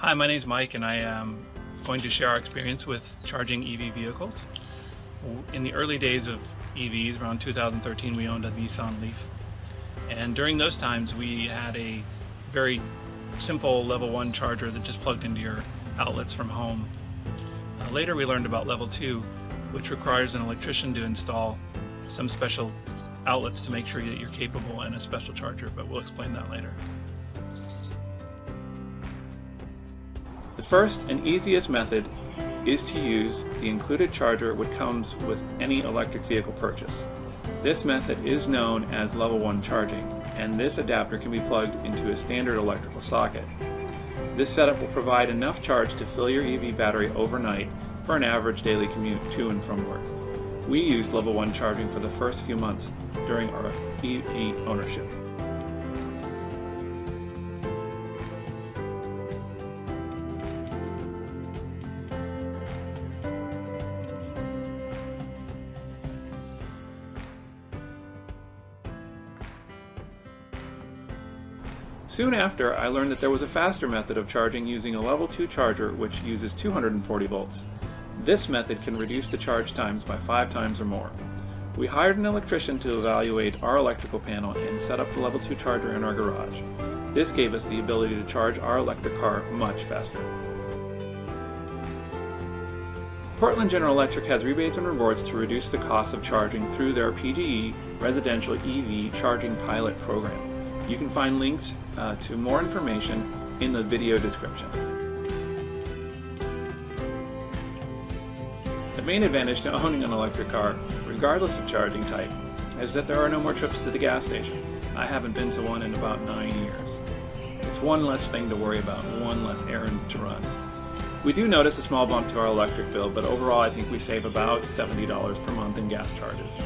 Hi, my name is Mike, and I am going to share our experience with charging EV vehicles. In the early days of EVs, around 2013, we owned a Nissan Leaf. And during those times, we had a very simple level 1 charger that just plugged into your outlets from home. Uh, later, we learned about level 2, which requires an electrician to install some special outlets to make sure that you're capable and a special charger, but we'll explain that later. The first and easiest method is to use the included charger which comes with any electric vehicle purchase. This method is known as level 1 charging, and this adapter can be plugged into a standard electrical socket. This setup will provide enough charge to fill your EV battery overnight for an average daily commute to and from work. We used level 1 charging for the first few months during our EV ownership. Soon after, I learned that there was a faster method of charging using a level 2 charger which uses 240 volts. This method can reduce the charge times by 5 times or more. We hired an electrician to evaluate our electrical panel and set up the level 2 charger in our garage. This gave us the ability to charge our electric car much faster. Portland General Electric has rebates and rewards to reduce the cost of charging through their PGE Residential EV Charging Pilot Program. You can find links uh, to more information in the video description. The main advantage to owning an electric car, regardless of charging type, is that there are no more trips to the gas station. I haven't been to one in about nine years. It's one less thing to worry about, one less errand to run. We do notice a small bump to our electric bill, but overall I think we save about $70 per month in gas charges.